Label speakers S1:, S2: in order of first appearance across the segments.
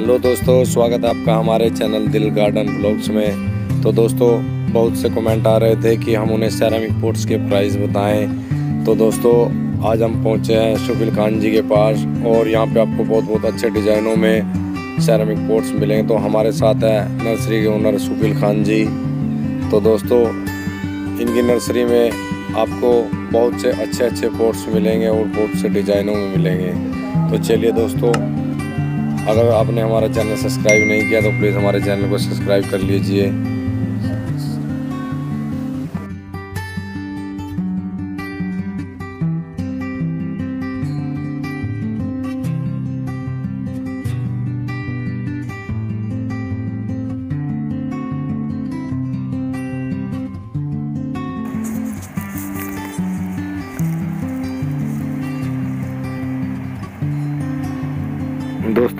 S1: Hello दोस्तों, स्वागत है आपका हमारे चैनल दिल गार्डन ब्लॉग्स में। तो दोस्तों, बहुत से कमेंट आ रहे थे कि हम उन्हें सैरामिक पोर्ट्स के प्राइस बताएँ। तो दोस्तों, आज हम पहुँचे हैं शुकिल खान जी के पास और यहाँ पे आपको बहुत बहुत अच्छे डिज़ाइनों में सैरामिक पोर्ट्स मिलेंगे तो हमारे साथ है नर्सरी के ओनर शुकिल खान जी। तो दोस्तों, इनकी नर्सरी में आपको बहुत से अच्छे अच्छे पोर्ट्स मिलेंगे और बहुत से डिज़ाइनों में मिलेंगे। तो चलिए दोस्तों अगर आपने हमारा चैनल सब्सक्राइब नहीं किया तो प्लीज़ हमारे चैनल को सब्सक्राइब कर लीजिए।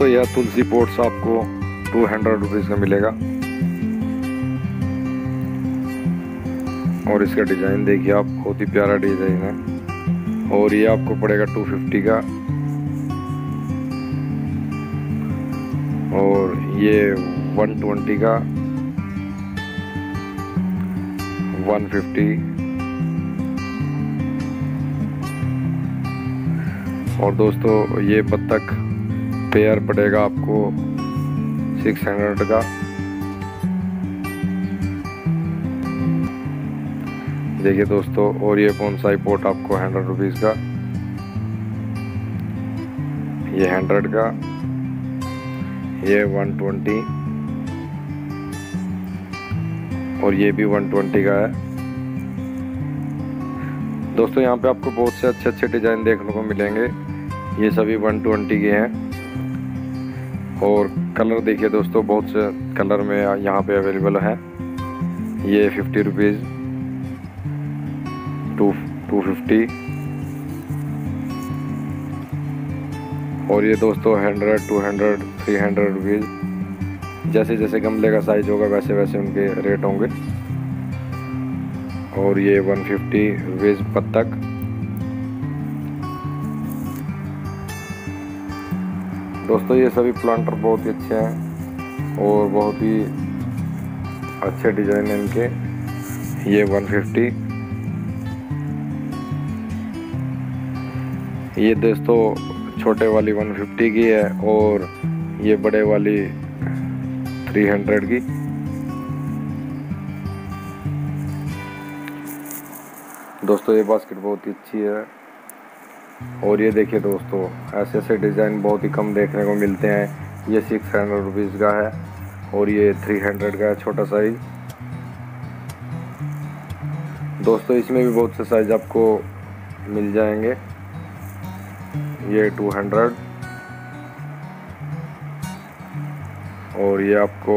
S1: दोस्तों यह तुलसी पोर्ट्स आपको टू हंड्रेड रुपीज़ का मिलेगा। और इसका डिज़ाइन देखिए आप, बहुत ही प्यारा डिज़ाइन है। और ये आपको पड़ेगा टू फिफ्टी का। और ये वन ट्वेंटी का। वन फिफ्टी और दोस्तों, ये बत्तख पेयर पड़ेगा आपको सिक्स हंड्रेड का। देखिए दोस्तों, और ये कौन सा पोर्ट आपको हंड्रेड रुपीज़ का? ये हंड्रेड का। ये वन ट्वेंटी और ये भी वन ट्वेंटी का है। दोस्तों, यहाँ पे आपको बहुत से अच्छे अच्छे डिज़ाइन देखने को मिलेंगे। ये सभी वन ट्वेंटी के हैं। और कलर देखिए दोस्तों, बहुत से कलर में यहाँ पे अवेलेबल है। ये fifty rupees to two fifty और ये दोस्तों hundred two hundred three hundred rupees जैसे जैसे गमले का साइज़ होगा, वैसे वैसे उनके रेट होंगे। और ये वन फिफ्टी रुपीज़ पत्तक दोस्तों, ये सभी प्लांटर बहुत ही अच्छे हैं और बहुत ही अच्छे डिज़ाइन हैं इनके। ये 150 ये दोस्तों, छोटे वाली 150 की है और ये बड़े वाली 300 की। दोस्तों, ये बास्केट बहुत ही अच्छी है। और ये देखिए दोस्तों, ऐसे ऐसे डिज़ाइन बहुत ही कम देखने को मिलते हैं। ये सिक्स हंड्रेड रुपीज़ का है और ये थ्री हंड्रेड का है, छोटा साइज़ दोस्तों, इसमें भी बहुत से साइज़ आपको मिल जाएँगे। ये टू हंड्रेड और ये आपको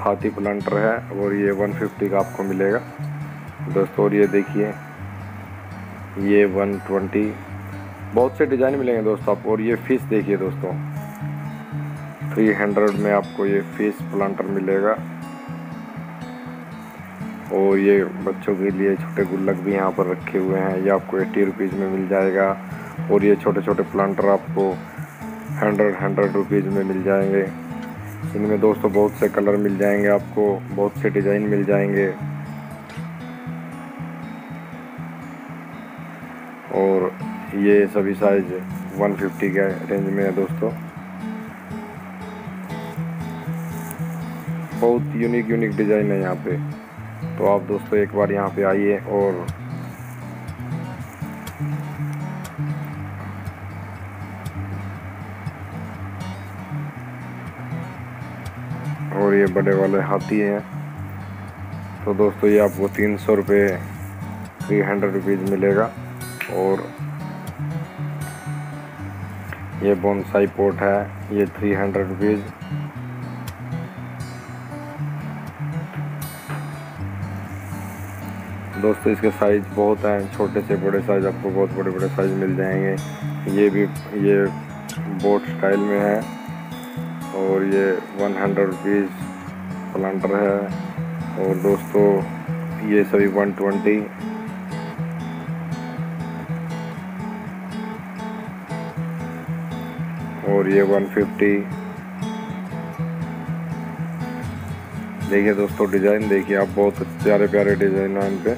S1: हाथी प्लांटर है और ये वन फिफ्टी का आपको मिलेगा। दोस्तों, और ये देखिए ये 120 बहुत से डिज़ाइन मिलेंगे दोस्तों आपको, और ये फ़िश देखिए दोस्तों। 300 में आपको ये फ़िश प्लांटर मिलेगा। और ये बच्चों के लिए छोटे गुल्लक भी यहाँ पर रखे हुए हैं। ये आपको एट्टी रुपीज़ में मिल जाएगा। और ये छोटे छोटे प्लांटर आपको हंड्रेड हंड्रेड रुपीज़ में मिल जाएँगे। इनमें दोस्तों बहुत से कलर मिल जाएँगे आपको, बहुत से डिज़ाइन मिल जाएँगे। और ये सभी साइज़ 150 के रेंज में है दोस्तों। बहुत यूनिक यूनिक डिज़ाइन है यहाँ पे। तो आप दोस्तों एक बार यहाँ पे आइए और और ये बड़े वाले हाथी हैं। तो दोस्तों ये आपको तीन सौ रुपये थ्री हंड्रेड रुपीज़ मिलेगा। और ये बोनसाई पोर्ट है, ये थ्री हंड्रेड रुपीज़ दोस्तों, इसके साइज़ बहुत हैं, छोटे से बड़े साइज़ आपको बहुत बड़े बड़े साइज़ मिल जाएँगे। ये भी, ये बोट स्टाइल में है और ये वन हंड्रेड रुपीज़ प्लांटर है। और दोस्तों, ये सभी वन ट्वेंटी और ये 150 देखिए दोस्तों डिज़ाइन देखिए, आप बहुत प्यारे प्यारे डिज़ाइन हैं इन पर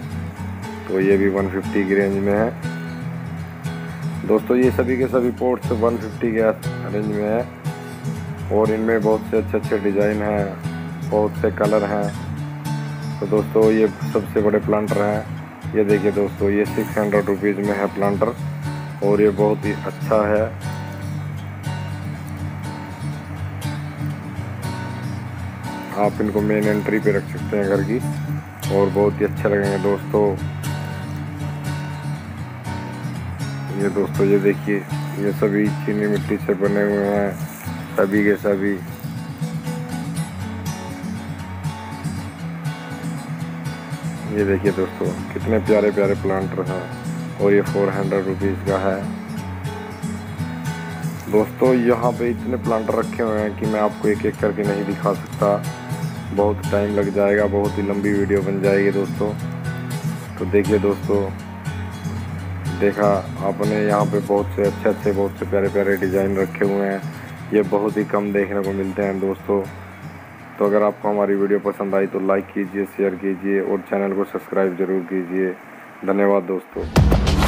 S1: तो ये भी 150 की रेंज में है। दोस्तों, ये सभी के सभी पोर्ट्स 150 के रेंज में है। और इनमें बहुत से अच्छे अच्छे डिज़ाइन हैं, बहुत से कलर हैं। तो दोस्तों, ये सबसे बड़े प्लांटर हैं। ये देखिए दोस्तों, ये सिक्स हंड्रेड रुपीज़ में है प्लांटर और ये बहुत ही अच्छा है। आप इनको मेन एंट्री पे रख सकते हैं घर की। और बहुत ही अच्छा लगेंगे दोस्तों। ये दोस्तों, ये देखिए, ये सभी चीनी मिट्टी से बने हुए हैं। सभी के सभी। ये देखिए दोस्तों, कितने प्यारे प्यारे प्लांटर हैं। और ये फोर हंड्रेड रुपीज़ का है। दोस्तों, यहाँ पे इतने प्लांटर रखे हुए हैं कि मैं आपको एक एक करके नहीं दिखा सकता। बहुत टाइम लग जाएगा, बहुत ही लंबी वीडियो बन जाएगी दोस्तों। तो देखिए दोस्तों, देखा आपने यहाँ पे बहुत से अच्छे अच्छे बहुत से प्यारे प्यारे डिज़ाइन रखे हुए हैं। ये बहुत ही कम देखने को मिलते हैं दोस्तों। तो अगर आपको हमारी वीडियो पसंद आई तो लाइक कीजिए शेयर कीजिए और चैनल को सब्सक्राइब ज़रूर कीजिए। धन्यवाद दोस्तों।